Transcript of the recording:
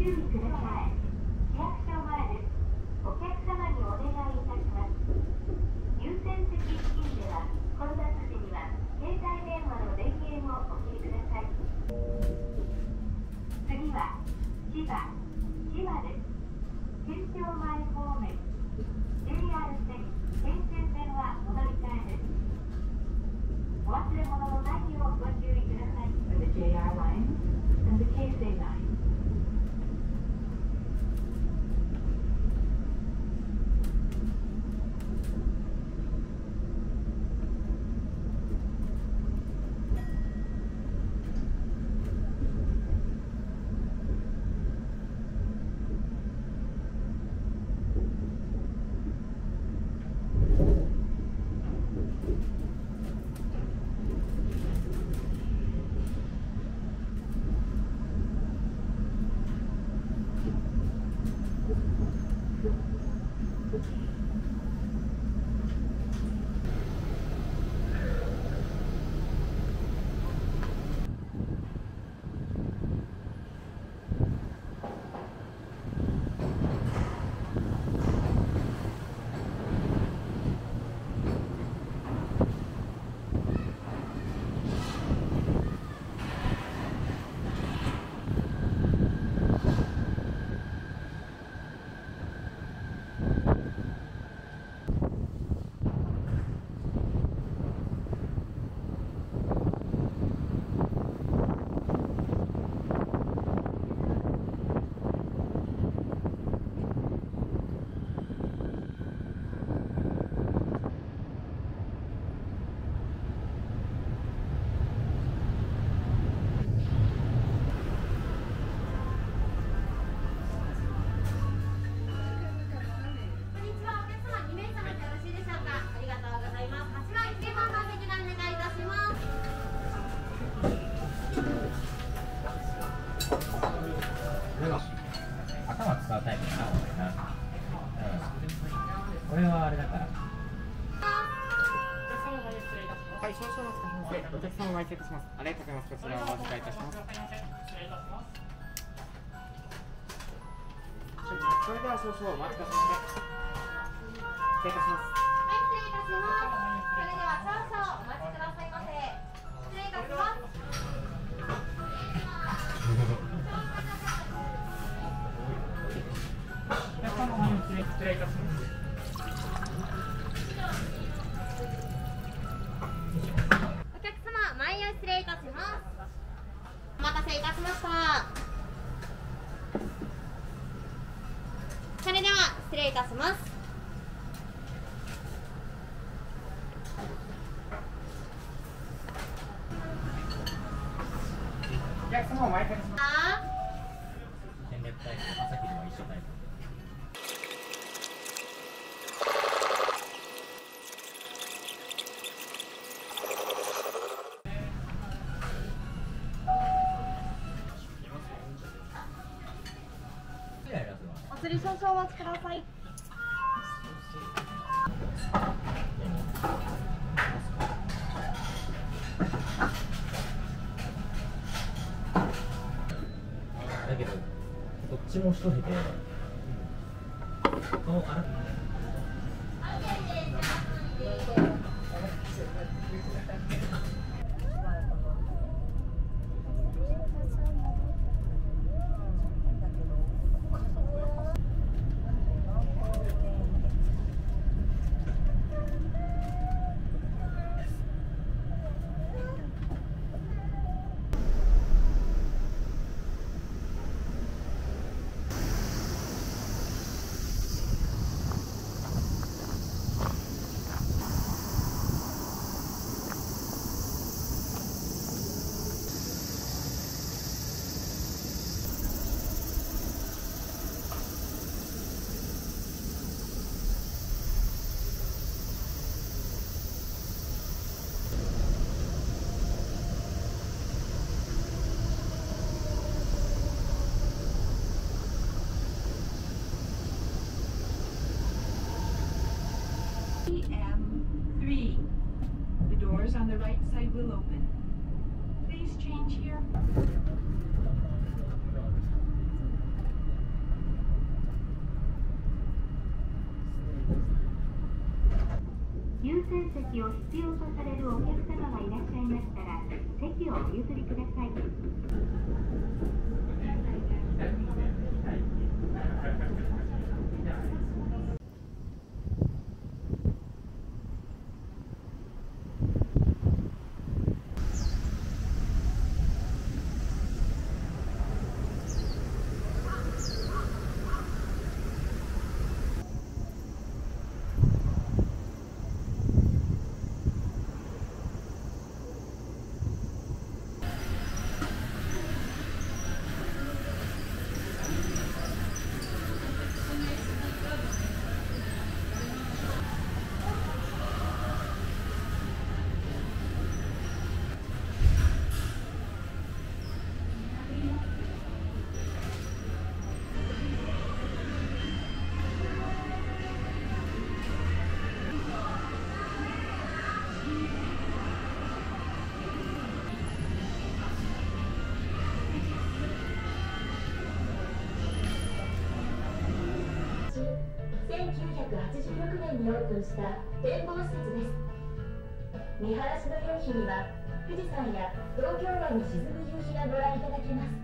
でご注意 れはあれだからはい、少々お待ちください。お客様お待ちいたします。ありがとうございます。こちらをお預かりいたします。それでは少々お待ちください。失礼いたします。それでは失礼いたします。お客様お待ちいたします。あ戦略タイプ朝昼は一緒タイプお釣り少々お待ちください。だけどどっちも一人でそのあら優先席を必要とされるお客様がいらっしゃいましたら席をお譲りください。1986年にオープンした展望施設です。見晴らしの良い日には富士山や東京湾に沈む夕日がご覧いただけます。